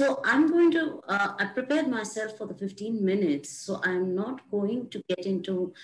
So I'm going to, uh, I prepared myself for the 15 minutes, so I'm not going to get into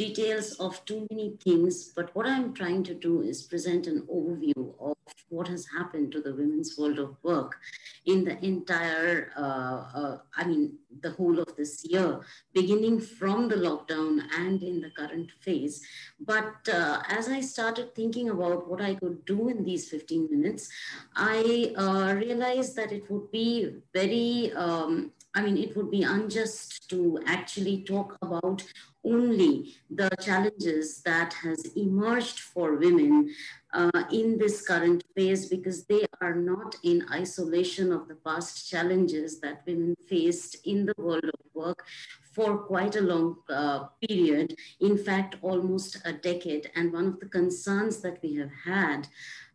details of too many things, but what I'm trying to do is present an overview of what has happened to the women's world of work in the entire, uh, uh, I mean, the whole of this year, beginning from the lockdown and in the current phase. But uh, as I started thinking about what I could do in these 15 minutes, I uh, realized that it would be very um, I mean, it would be unjust to actually talk about only the challenges that has emerged for women uh, in this current phase because they are not in isolation of the past challenges that women faced in the world of work for quite a long uh, period, in fact, almost a decade. And one of the concerns that we have had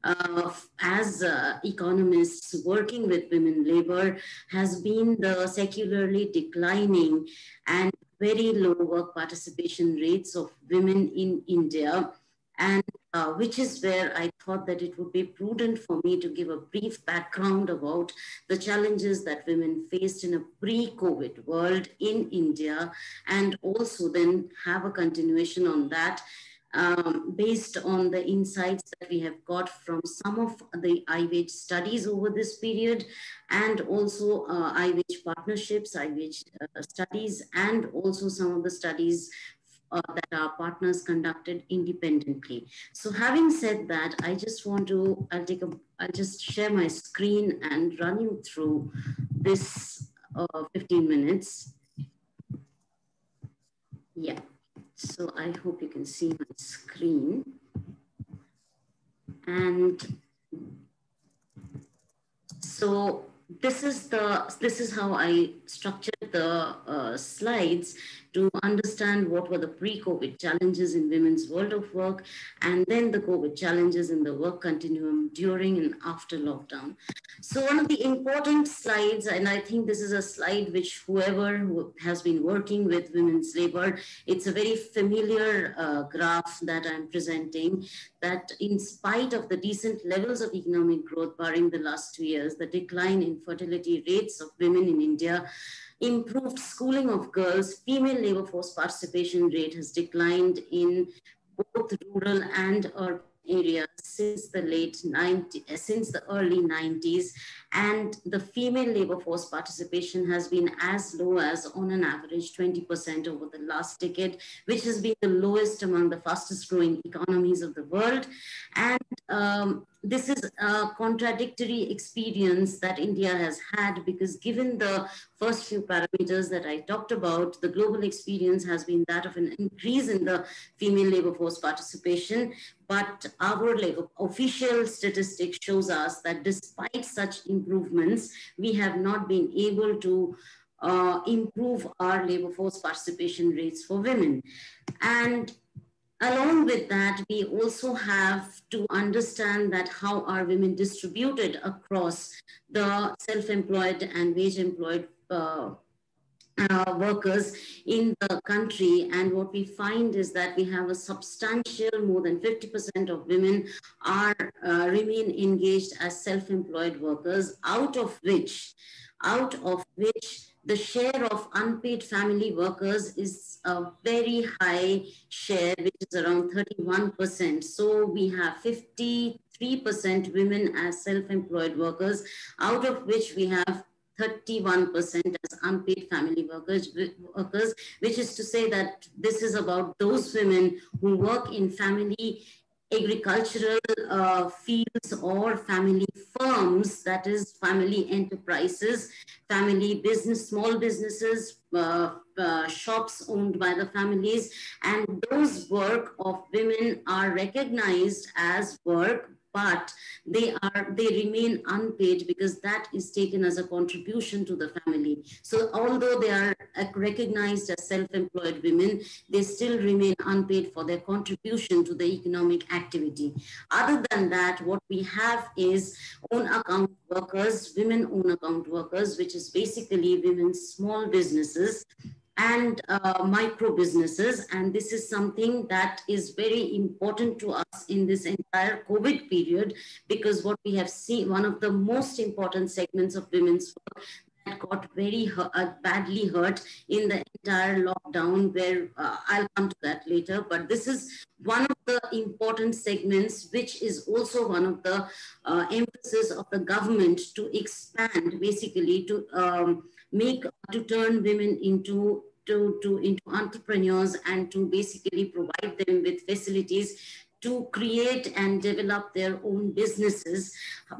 uh, as uh, economists working with women labor has been the secularly declining and very low work participation rates of women in India. And uh, which is where I thought that it would be prudent for me to give a brief background about the challenges that women faced in a pre-COVID world in India, and also then have a continuation on that um, based on the insights that we have got from some of the IWWAGE studies over this period and also uh, IWWAGE partnerships, IWWAGE uh, studies, and also some of the studies uh, that our partners conducted independently. So having said that, I just want to, I'll take a, I'll just share my screen and run you through this uh, 15 minutes. Yeah. So I hope you can see my screen. And so this is the this is how I structured the uh, slides to understand what were the pre-COVID challenges in women's world of work, and then the COVID challenges in the work continuum during and after lockdown. So one of the important slides, and I think this is a slide which whoever has been working with women's labor, it's a very familiar uh, graph that I'm presenting, that in spite of the decent levels of economic growth barring the last two years, the decline in fertility rates of women in India improved schooling of girls, female labor force participation rate has declined in both rural and urban areas since the late 90s, since the early 90s and the female labor force participation has been as low as on an average 20% over the last decade, which has been the lowest among the fastest growing economies of the world. And um, this is a contradictory experience that India has had because given the first few parameters that I talked about, the global experience has been that of an increase in the female labor force participation. But our labor, official statistics shows us that despite such improvements, we have not been able to uh, improve our labor force participation rates for women. And along with that, we also have to understand that how are women distributed across the self-employed and wage-employed uh, uh, workers in the country. And what we find is that we have a substantial, more than 50% of women are uh, remain engaged as self-employed workers, out of which, out of which the share of unpaid family workers is a very high share, which is around 31%. So we have 53% women as self-employed workers, out of which we have 31% as unpaid family workers, workers, which is to say that this is about those women who work in family agricultural uh, fields or family firms, that is family enterprises, family business, small businesses, uh, uh, shops owned by the families. And those work of women are recognized as work but they are they remain unpaid because that is taken as a contribution to the family. So although they are recognized as self-employed women they still remain unpaid for their contribution to the economic activity. Other than that what we have is own account workers women own account workers which is basically women's small businesses and uh, micro businesses. And this is something that is very important to us in this entire COVID period, because what we have seen, one of the most important segments of women's work that got very uh, badly hurt in the entire lockdown where uh, i'll come to that later but this is one of the important segments which is also one of the uh, emphasis of the government to expand basically to um, make to turn women into to, to into entrepreneurs and to basically provide them with facilities to create and develop their own businesses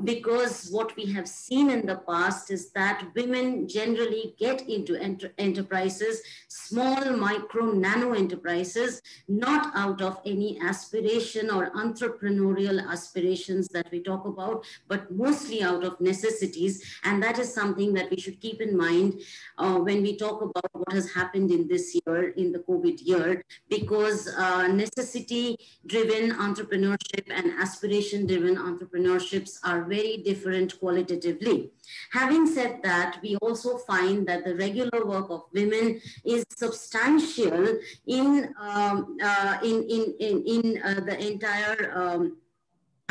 because what we have seen in the past is that women generally get into enter enterprises, small, micro, nano enterprises, not out of any aspiration or entrepreneurial aspirations that we talk about, but mostly out of necessities. And that is something that we should keep in mind uh, when we talk about what has happened in this year, in the COVID year, because uh, necessity driven entrepreneurship and aspiration driven entrepreneurships are very different qualitatively. Having said that, we also find that the regular work of women is substantial in, um, uh, in, in, in, in uh, the entire um,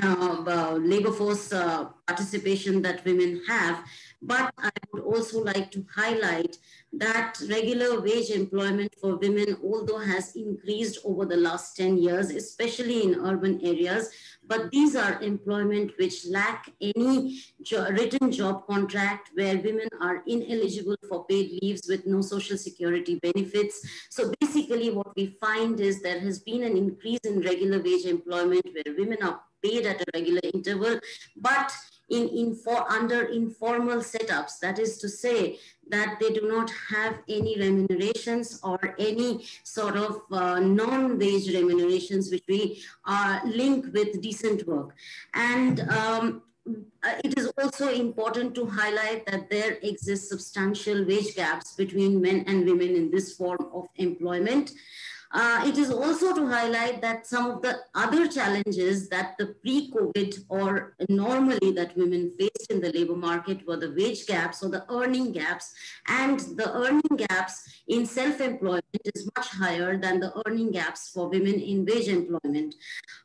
uh, labor force uh, participation that women have. But I would also like to highlight that regular wage employment for women, although has increased over the last 10 years, especially in urban areas, but these are employment which lack any jo written job contract where women are ineligible for paid leaves with no social security benefits. So basically what we find is there has been an increase in regular wage employment where women are paid at a regular interval, but in, under informal setups. That is to say that they do not have any remunerations or any sort of uh, non-wage remunerations which we uh, link with decent work. And um, it is also important to highlight that there exist substantial wage gaps between men and women in this form of employment. Uh, it is also to highlight that some of the other challenges that the pre-COVID or normally that women faced in the labor market were the wage gaps or the earning gaps. And the earning gaps in self-employment is much higher than the earning gaps for women in wage employment.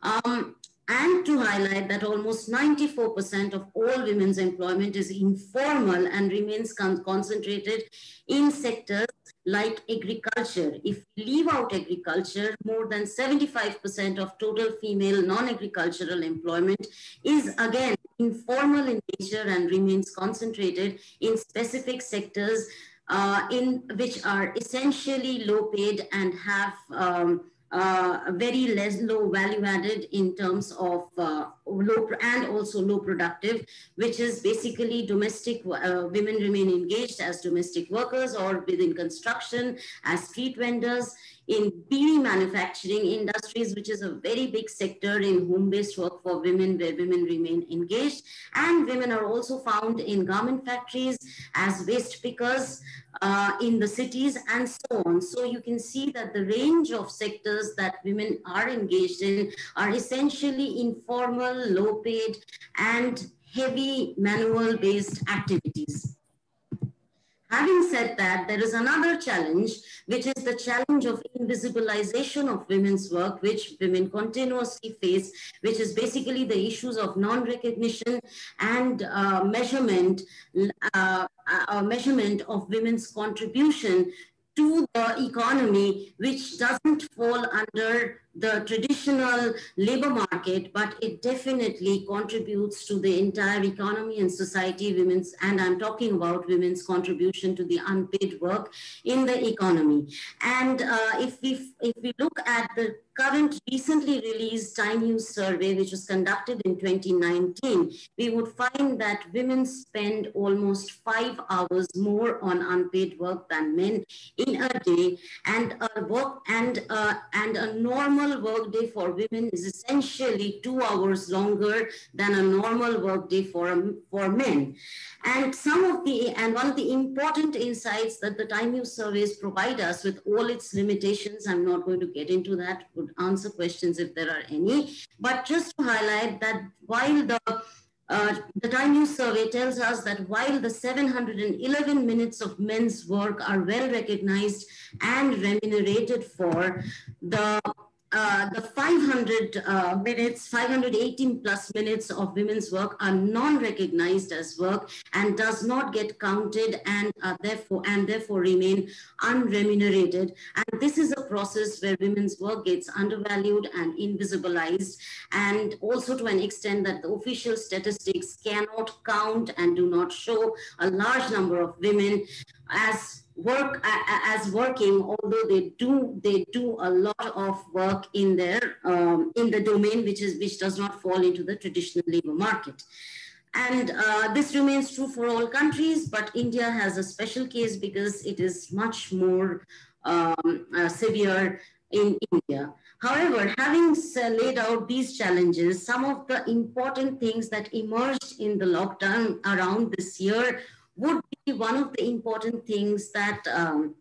Um, and to highlight that almost 94% of all women's employment is informal and remains con concentrated in sectors like agriculture. If we leave out agriculture, more than 75% of total female non-agricultural employment is again informal in nature and remains concentrated in specific sectors uh, in which are essentially low paid and have um, uh, very less low value added in terms of uh, low and also low productive, which is basically domestic uh, women remain engaged as domestic workers or within construction as street vendors in bidi manufacturing industries, which is a very big sector in home-based work for women, where women remain engaged. And women are also found in garment factories as waste pickers uh, in the cities and so on. So you can see that the range of sectors that women are engaged in are essentially informal, low paid, and heavy manual based activities. Having said that, there is another challenge, which is the challenge of invisibilization of women's work, which women continuously face, which is basically the issues of non-recognition and uh, measurement, uh, uh, measurement of women's contribution to the economy, which doesn't fall under the traditional labor market, but it definitely contributes to the entire economy and society, women's, and I'm talking about women's contribution to the unpaid work in the economy. And uh, if, we, if we look at the current recently released Time Use survey, which was conducted in 2019, we would find that women spend almost five hours more on unpaid work than men in a day, and a work and uh, and a normal normal workday for women is essentially two hours longer than a normal workday for, for men. And some of the, and one of the important insights that the time use surveys provide us with all its limitations, I'm not going to get into that, would answer questions if there are any, but just to highlight that while the uh, the Time Use survey tells us that while the 711 minutes of men's work are well recognized and remunerated for, the uh, the 500 uh, minutes, 518 plus minutes of women's work are non-recognized as work and does not get counted and uh, therefore and therefore remain unremunerated. And this is a process where women's work gets undervalued and invisibilized, and also to an extent that the official statistics cannot count and do not show a large number of women as work as working although they do they do a lot of work in their um, in the domain which is which does not fall into the traditional labor market. And uh, this remains true for all countries but india has a special case because it is much more um, uh, severe in india. However having laid out these challenges some of the important things that emerged in the lockdown around this year would be one of the important things that um,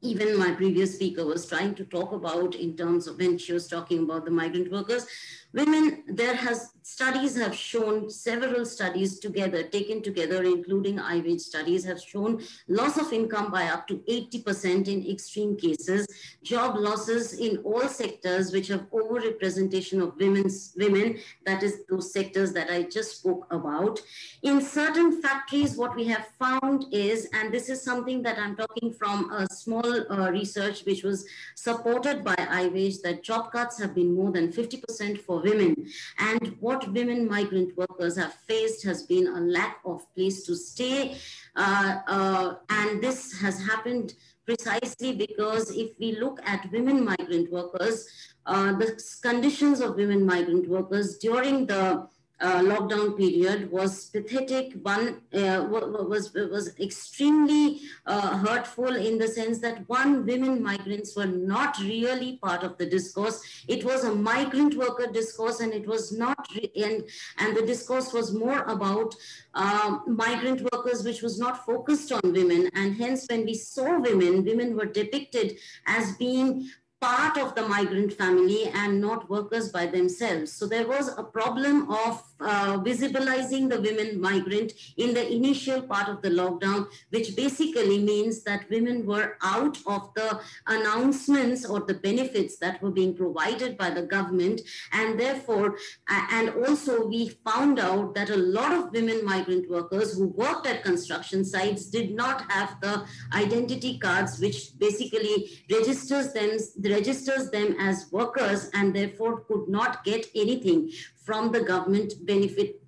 even my previous speaker was trying to talk about in terms of when she was talking about the migrant workers women there has studies have shown several studies together taken together including IWWAGE studies have shown loss of income by up to 80% in extreme cases job losses in all sectors which have overrepresentation of women's women that is those sectors that i just spoke about. In certain factories what we have found is and this is something that i'm talking from a small uh, research which was supported by IWWAGE that job cuts have been more than 50% for women. And what women migrant workers have faced has been a lack of place to stay. Uh, uh, and this has happened precisely because if we look at women migrant workers, uh, the conditions of women migrant workers during the uh, lockdown period was pathetic. One uh, was was extremely uh, hurtful in the sense that one, women migrants were not really part of the discourse. It was a migrant worker discourse, and it was not and and the discourse was more about um, migrant workers, which was not focused on women. And hence, when we saw women, women were depicted as being part of the migrant family and not workers by themselves. So there was a problem of uh, visibilizing the women migrant in the initial part of the lockdown, which basically means that women were out of the announcements or the benefits that were being provided by the government. And therefore, and also we found out that a lot of women migrant workers who worked at construction sites did not have the identity cards, which basically registers them, registers them as workers and therefore could not get anything from the government benefit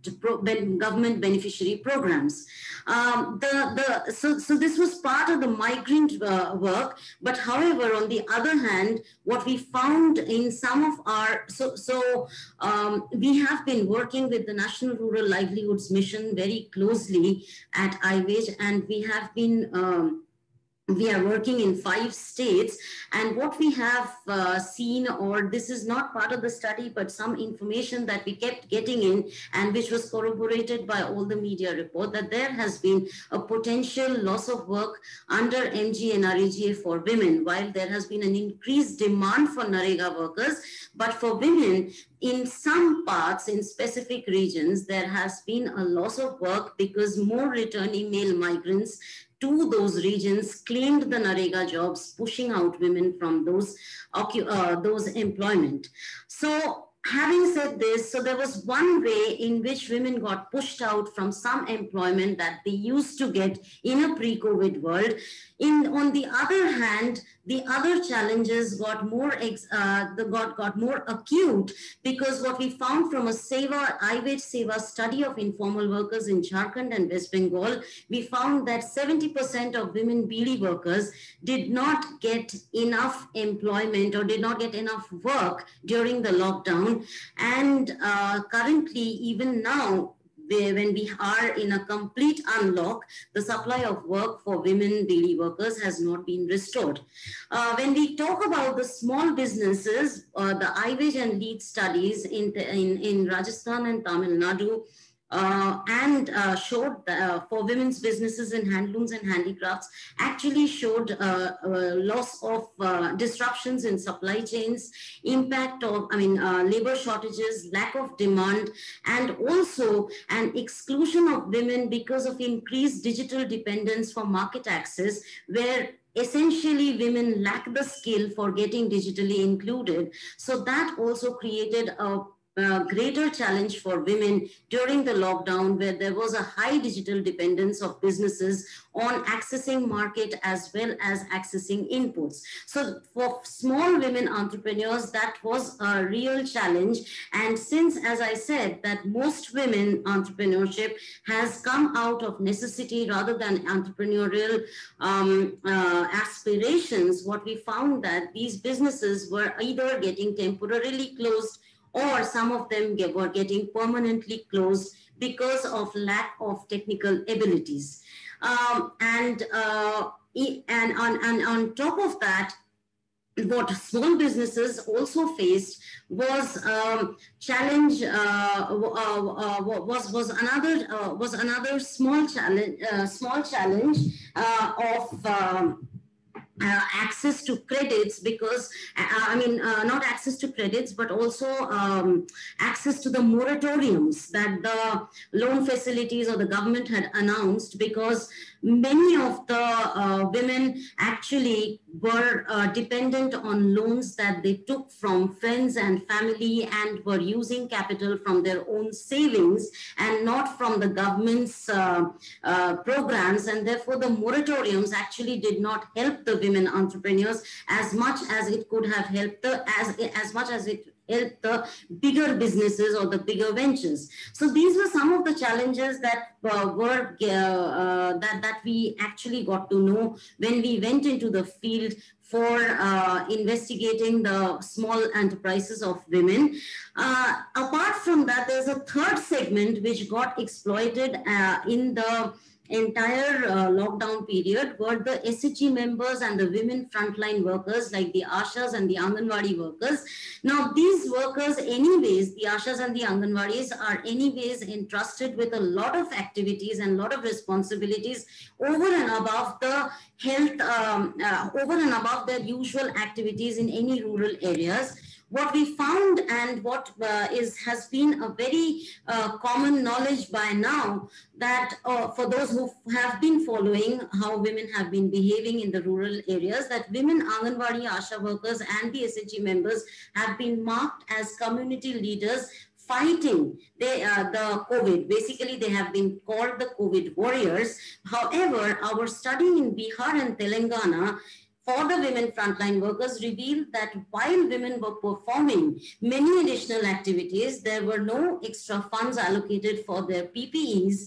government beneficiary programs. Um, the, the, so, so this was part of the migrant uh, work, but however, on the other hand, what we found in some of our, so, so um, we have been working with the National Rural Livelihoods Mission very closely at IWWAGE, and we have been um, we are working in five states and what we have uh, seen or this is not part of the study but some information that we kept getting in and which was corroborated by all the media report that there has been a potential loss of work under MGNREGA for women. While there has been an increased demand for narega workers but for women in some parts in specific regions there has been a loss of work because more returning male migrants to those regions claimed the Narega jobs, pushing out women from those, uh, those employment. So having said this, so there was one way in which women got pushed out from some employment that they used to get in a pre-COVID world. In on the other hand, the other challenges got more ex, uh, the got got more acute because what we found from a SEWA IWWAGE SEWA study of informal workers in Jharkhand and West Bengal, we found that 70% of women bidi workers did not get enough employment or did not get enough work during the lockdown, and uh, currently even now when we are in a complete unlock, the supply of work for women daily workers has not been restored. Uh, when we talk about the small businesses, uh, the IWWAGE and LEAD studies in, in, in Rajasthan and Tamil Nadu, uh, and uh, showed uh, for women's businesses in handlooms and handicrafts actually showed uh, uh, loss of disruptions in supply chains, impact of, I mean, labor shortages, lack of demand, and also an exclusion of women because of increased digital dependence for market access, where essentially women lack the skill for getting digitally included. So that also created a uh, greater challenge for women during the lockdown where there was a high digital dependence of businesses on accessing market as well as accessing inputs. So for small women entrepreneurs, that was a real challenge. And since, as I said, that most women entrepreneurship has come out of necessity rather than entrepreneurial um, uh, aspirations, what we found that these businesses were either getting temporarily closed or some of them get, were getting permanently closed because of lack of technical abilities. Um, and, uh, and, on, and on top of that, what small businesses also faced was um, challenge uh, uh, uh, was was another uh, was another small challenge uh, small challenge uh, of um, uh, access to credits because uh, I mean uh, not access to credits but also um, access to the moratoriums that the loan facilities or the government had announced because many of the uh, women actually were uh, dependent on loans that they took from friends and family and were using capital from their own savings and not from the government's uh, uh programs. And therefore, the moratoriums actually did not help the women entrepreneurs as much as it could have helped the, as, as much as it help the bigger businesses or the bigger ventures. So these were some of the challenges that uh, were uh, uh, that that we actually got to know when we went into the field for uh, investigating the small enterprises of women. Uh, apart from that, there's a third segment which got exploited uh, in the entire uh, lockdown period were the SHG members and the women frontline workers like the Ashas and the Anganwadi workers. Now these workers anyways, the Ashas and the Anganwadis are anyways entrusted with a lot of activities and lot of responsibilities over and above the health, um, uh, over and above their usual activities in any rural areas what we found and what uh, is has been a very uh, common knowledge by now that uh, for those who have been following how women have been behaving in the rural areas that women Anganwadi Asha workers and the SHG members have been marked as community leaders fighting they, uh, the COVID. Basically, they have been called the COVID warriors. However, our study in Bihar and Telangana for the women frontline workers revealed that while women were performing many additional activities, there were no extra funds allocated for their PPEs.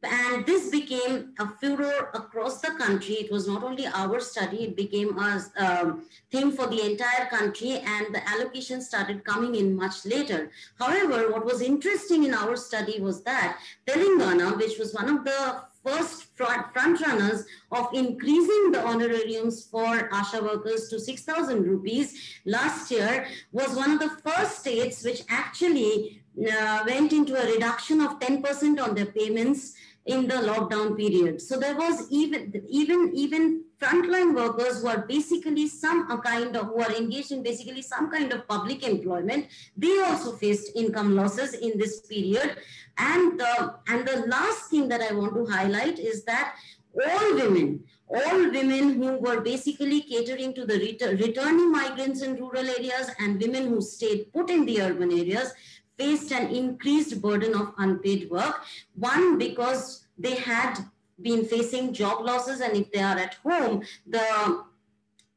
And this became a furor across the country. It was not only our study, it became a um, thing for the entire country, and the allocation started coming in much later. However, what was interesting in our study was that Telangana, which was one of the first front, runners of increasing the honorariums for ASHA workers to 6,000 rupees last year was one of the first states which actually uh, went into a reduction of 10% on their payments in the lockdown period. So there was even even even frontline workers who are basically some kind of who are engaged in basically some kind of public employment. They also faced income losses in this period. And the and the last thing that I want to highlight is that all women, all women who were basically catering to the ret returning migrants in rural areas and women who stayed put in the urban areas faced an increased burden of unpaid work. One, because they had been facing job losses and if they are at home, the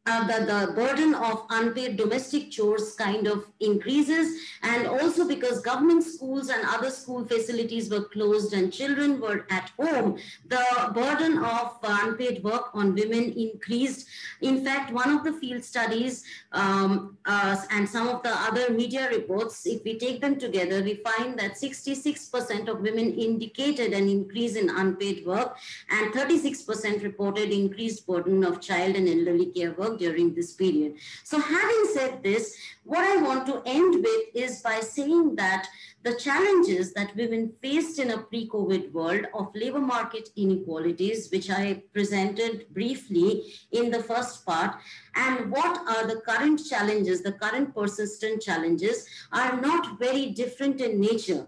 uh, the, the burden of unpaid domestic chores kind of increases. And also because government schools and other school facilities were closed and children were at home the burden of unpaid work on women increased. In fact one of the field studies um, uh, and some of the other media reports if we take them together we find that 66% of women indicated an increase in unpaid work and 36% reported increased burden of child and elderly care work during this period. So having said this, what I want to end with is by saying that the challenges that women faced in a pre-COVID world of labor market inequalities, which I presented briefly in the first part, and what are the current challenges, the current persistent challenges are not very different in nature.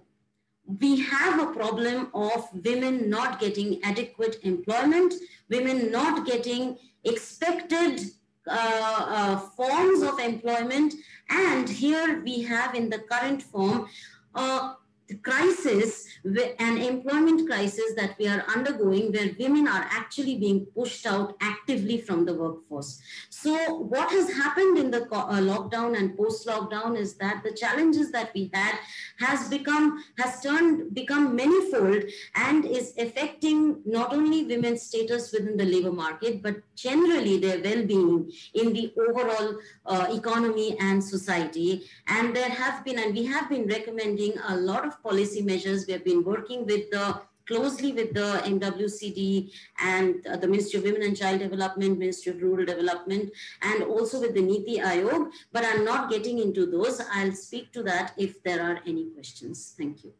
We have a problem of women not getting adequate employment, women not getting expected uh, uh, forms of employment. And here we have in the current form uh, crisis, an employment crisis that we are undergoing where women are actually being pushed out actively from the workforce. So what has happened in the uh, lockdown and post-lockdown is that the challenges that we had has become, has turned, become manifold and is affecting not only women's status within the labor market, but generally their well-being in the overall uh, economy and society. And there have been, and we have been recommending a lot of policy measures. We have been working with the closely with the MWCD and uh, the Ministry of Women and Child Development, Ministry of Rural Development, and also with the Niti Aayog, but I'm not getting into those. I'll speak to that if there are any questions. Thank you.